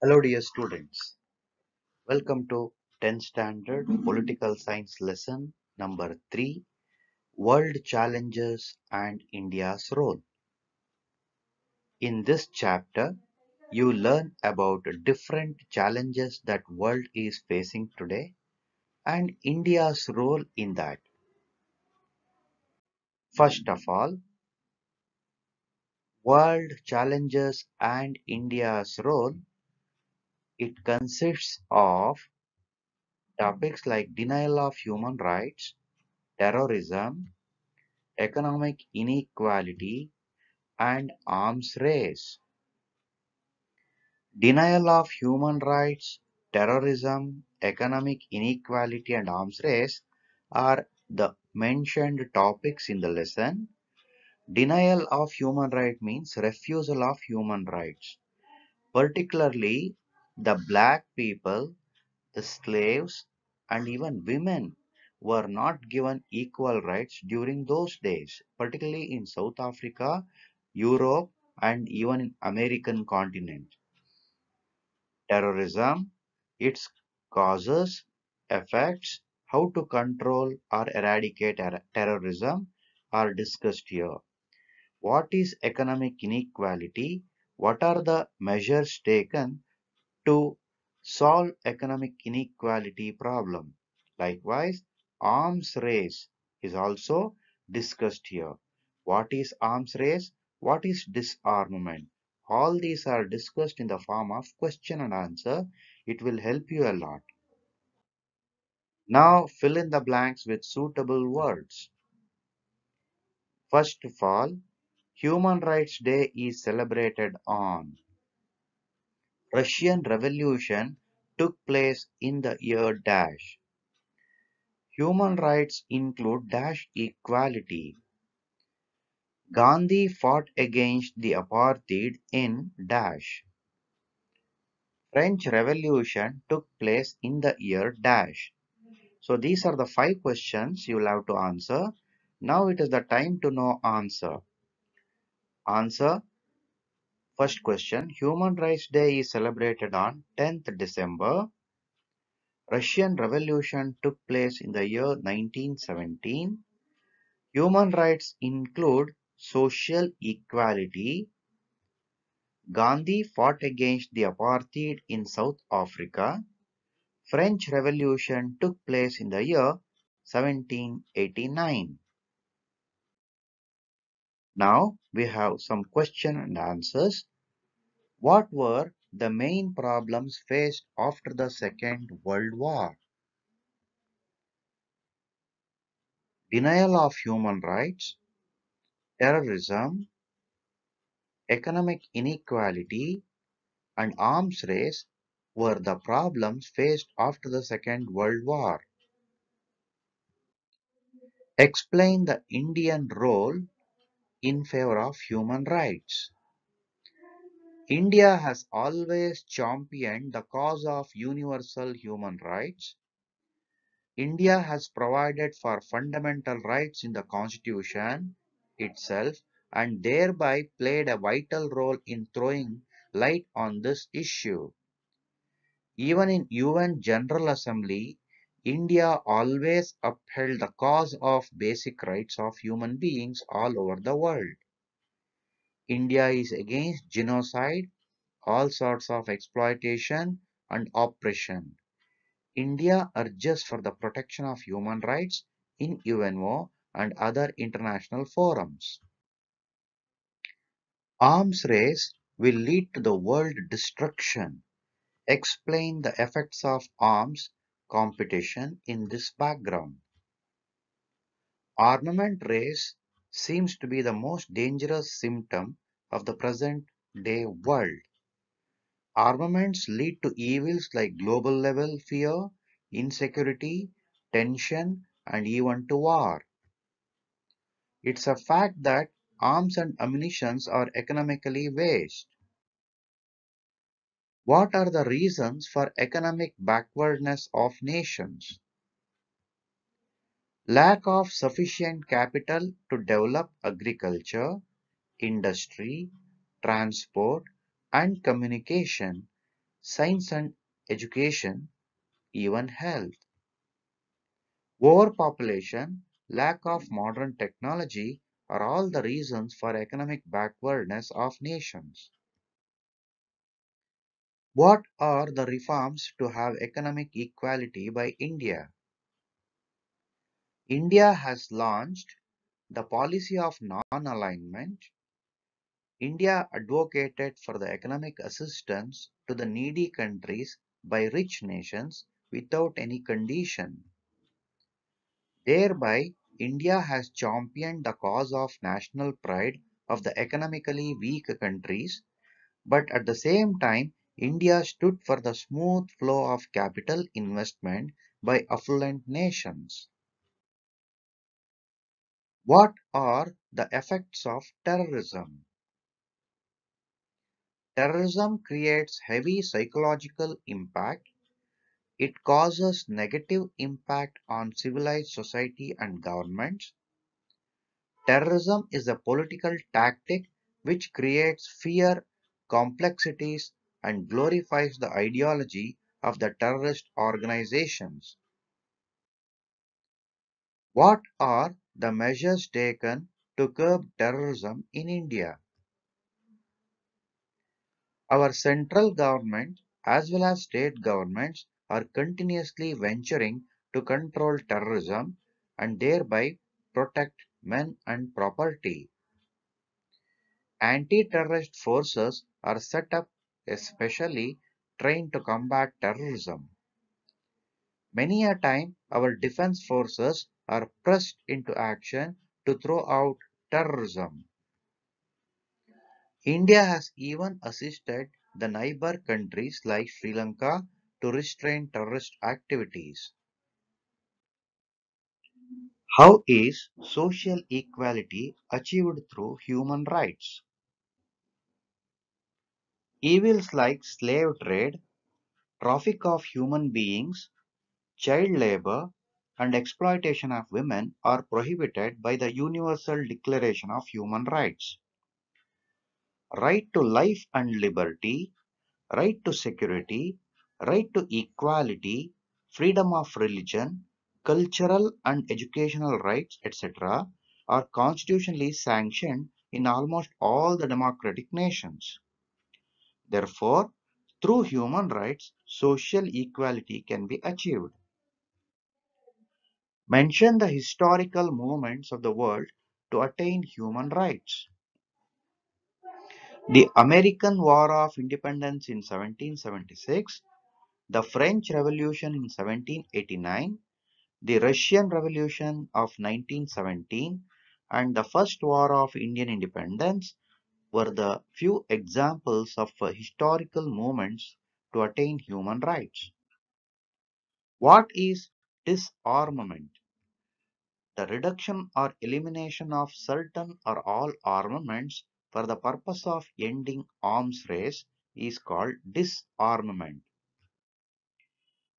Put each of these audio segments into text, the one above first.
Hello dear students, welcome to 10th standard political science lesson number 3 World Challenges and India's Role. In this chapter, you learn about different challenges that world is facing today and India's role in that. First of all, world challenges and India's role it consists of topics like denial of human rights, terrorism, economic inequality, and arms race. Denial of human rights, terrorism, economic inequality, and arms race are the mentioned topics in the lesson. Denial of human rights means refusal of human rights, particularly the black people, the slaves, and even women were not given equal rights during those days, particularly in South Africa, Europe, and even in American continent. Terrorism, its causes, effects, how to control or eradicate ter- terrorism are discussed here. What is economic inequality? What are the measures taken to solve economic inequality problem? Likewise, arms race is also discussed here. What is arms race? What is disarmament? All these are discussed in the form of question and answer. It will help you a lot. Now fill in the blanks with suitable words. First of all, Human Rights Day is celebrated on Russian Revolution took place in the year dash. Human rights include dash equality. Gandhi fought against the apartheid in dash. French Revolution took place in the year dash. So these are the five questions you will have to answer. Now it is the time to know answer. Answer First question Human Rights Day is celebrated on 10th December. Russian Revolution took place in the year 1917. Human rights include social equality. Gandhi fought against the apartheid in South Africa. French Revolution took place in the year 1789. Now we have some question and answers. What were the main problems faced after the Second World War? Denial of human rights, terrorism, economic inequality, and arms race were the problems faced after the Second World War. Explain the Indian role in favor of human rights. India has always championed the cause of universal human rights. India has provided for fundamental rights in the constitution itself and thereby played a vital role in throwing light on this issue. Even in UN General Assembly, India always upheld the cause of basic rights of human beings all over the world. India is against genocide, all sorts of exploitation and oppression. India urges for the protection of human rights in UNO and other international forums. Arms race will lead to the world destruction. Explain the effects of arms competition in this background. Armament race seems to be the most dangerous symptom of the present day world. Armaments lead to evils like global level fear, insecurity, tension, and even to war. It's a fact that arms and ammunitions are economically waste. What are the reasons for economic backwardness of nations? Lack of sufficient capital to develop agriculture, industry, transport, and communication science and education, even health. Overpopulation, lack of modern technology are all the reasons for economic backwardness of nations. What are the reforms to have economic equality by India? India has launched the policy of non-alignment. India advocated for the economic assistance to the needy countries by rich nations without any condition. Thereby, India has championed the cause of national pride of the economically weak countries, but at the same time, India stood for the smooth flow of capital investment by affluent nations. What are the effects of terrorism? Terrorism creates heavy psychological impact. It causes negative impact on civilized society and governments. Terrorism is a political tactic which creates fear, complexities, and glorifies the ideology of the terrorist organizations. What are the measures taken to curb terrorism in India? Our central government as well as state governments are continuously venturing to control terrorism and thereby protect men and property. Anti-terrorist forces are set up especially trained to combat terrorism. Many a time our defense forces are pressed into action to throw out terrorism. India has even assisted the neighbor countries like Sri Lanka to restrain terrorist activities. How is social equality achieved through human rights? Evils like slave trade, traffic of human beings, child labor, and exploitation of women are prohibited by the Universal Declaration of Human Rights. Right to life and liberty, right to security, right to equality, freedom of religion, cultural and educational rights, etc., are constitutionally sanctioned in almost all the democratic nations. Therefore, through human rights, social equality can be achieved. Mention the historical movements of the world to attain human rights. The American War of Independence in 1776, the French Revolution in 1789, the Russian Revolution of 1917, and the First War of Indian Independence were the few examples of uh, historical movements to attain human rights. What is disarmament? The reduction or elimination of certain or all armaments for the purpose of ending arms race is called disarmament.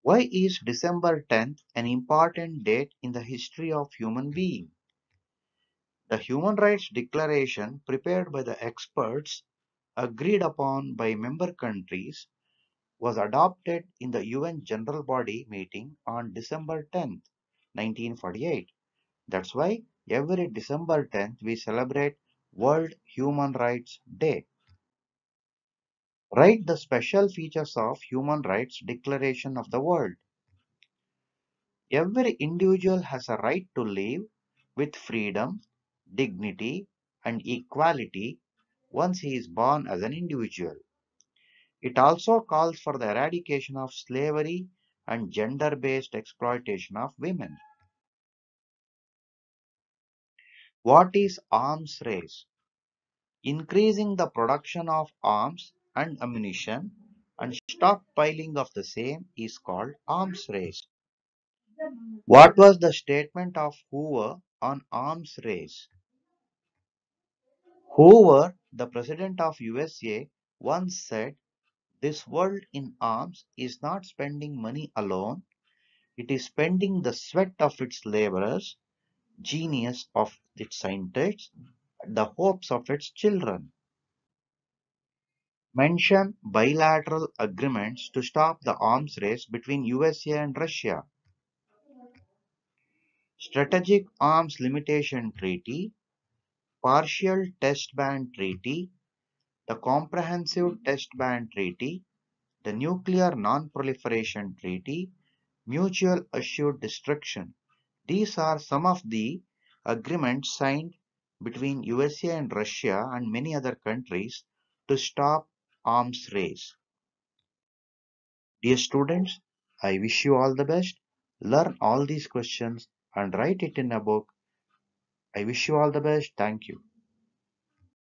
Why is December 10th an important date in the history of human being? The Human Rights Declaration prepared by the experts agreed upon by member countries was adopted in the UN General Body meeting on December 10, 1948. That's why every December 10th we celebrate World Human Rights Day. Write the special features of Human Rights Declaration of the World. Every individual has a right to live with freedom, dignity, and equality once he is born as an individual. It also calls for the eradication of slavery and gender-based exploitation of women. What is arms race? Increasing the production of arms and ammunition and stockpiling of the same is called arms race. What was the statement of Hoover on arms race? Hoover, the president of USA, once said, This world in arms is not spending money alone, it is spending the sweat of its laborers, genius of its scientists, the hopes of its children. Mention bilateral agreements to stop the arms race between USA and Russia. Strategic Arms Limitation Treaty, Partial Test Ban Treaty, the Comprehensive hmm. Test Ban Treaty, the Nuclear Non-Proliferation Treaty, Mutual Assured Destruction. These are some of the agreements signed between USA and Russia and many other countries to stop arms race. Dear students, I wish you all the best. Learn all these questions and write it in a book. I wish you all the best. Thank you.